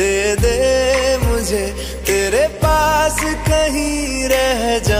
दे दे मुझे तेरे पास कहीं रह जाऊँ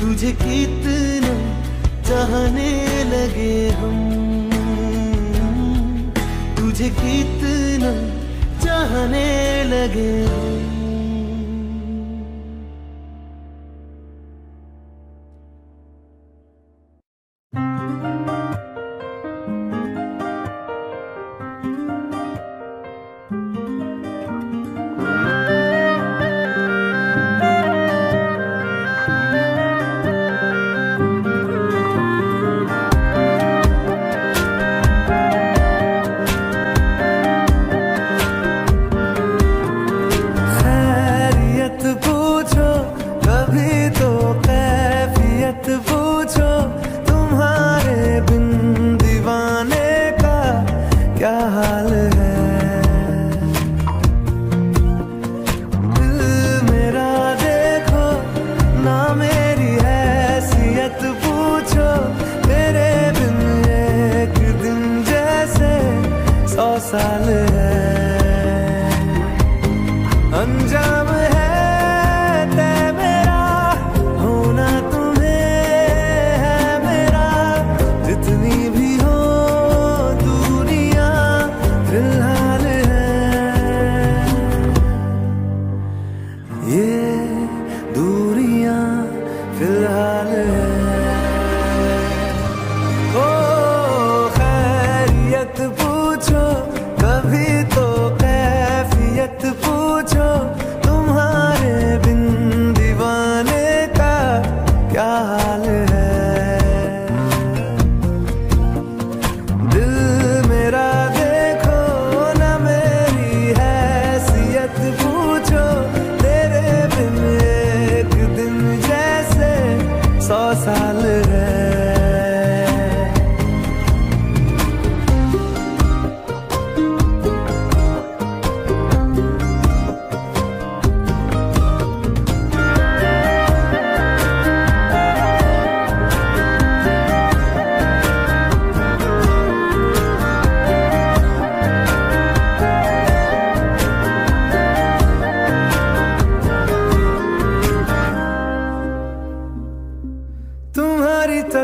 तुझे कितना चाहने लगे हम। तुझे कितना चाहने लगे हम।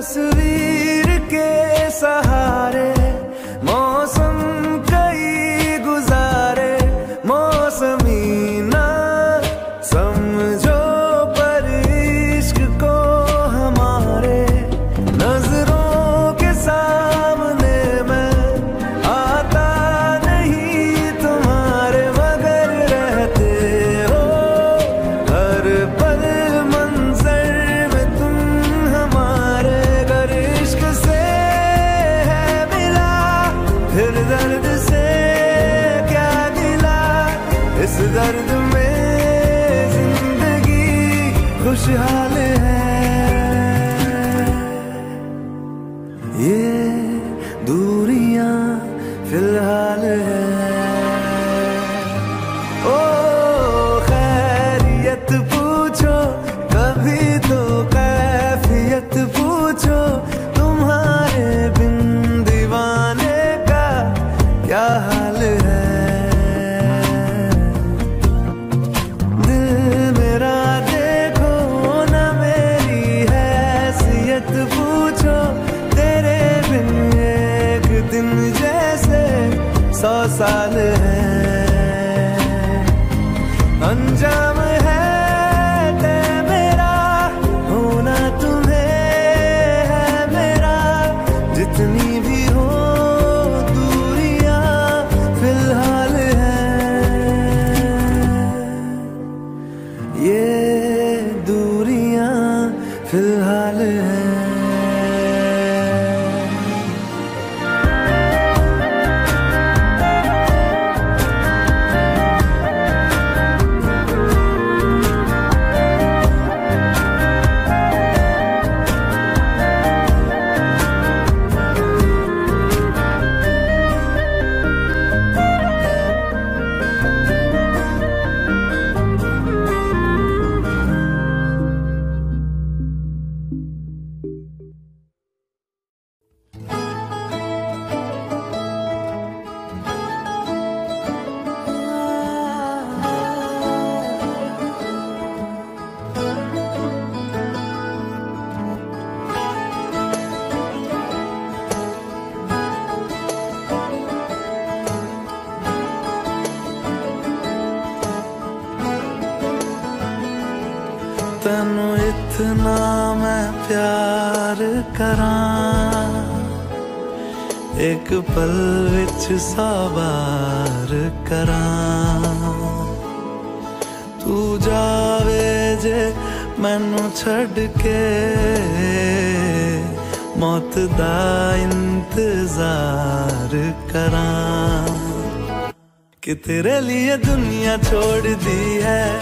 तस्वीर के सहारे कितना मैं प्यार करा, एक पल विच साबार करा। तू जावे जे मैनू छड़ के मौत दा इंतज़ार करा। कि तेरे लिए दुनिया छोड़ दी है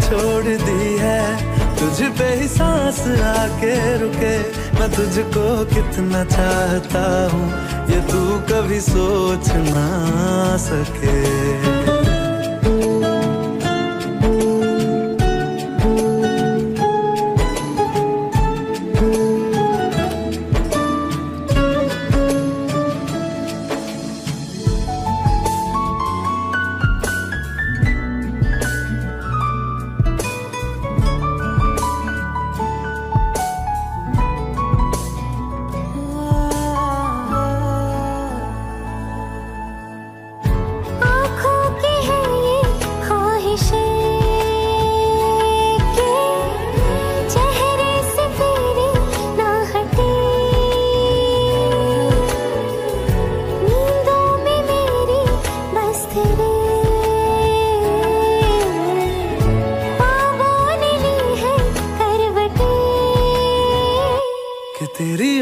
छोड़ दी है। तुझ पे ही सांस आके रुके। मैं तुझको कितना चाहता हूँ, ये तू कभी सोच ना सके।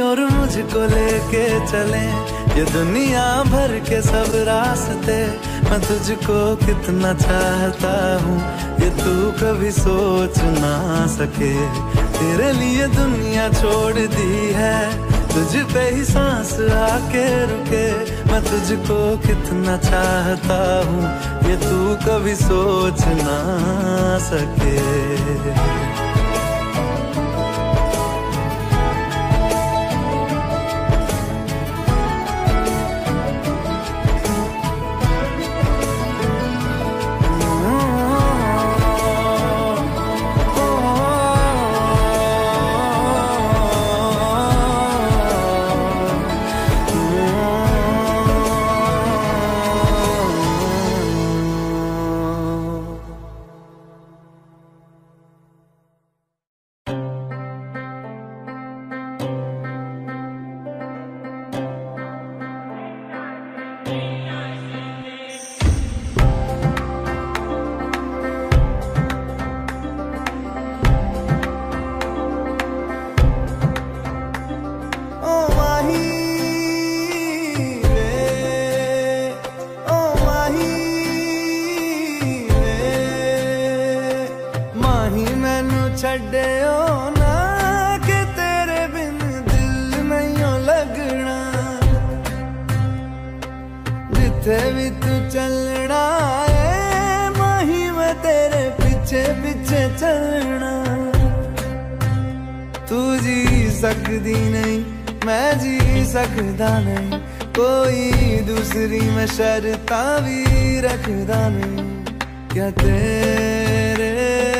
और मुझको लेके चले। ये दुनिया भर के सब रास्ते, मैं तुझको कितना चाहता हूँ, ये तू कभी सोच ना सके। तेरे लिए दुनिया छोड़ दी है, तुझ पे ही सांस आके रुके। मैं तुझको कितना चाहता हूँ, ये तू कभी सोच ना सके। सकती नहीं, मैं जी सकता नहीं। कोई दूसरी मैं शरता भी रखता नहीं। क्या तेरे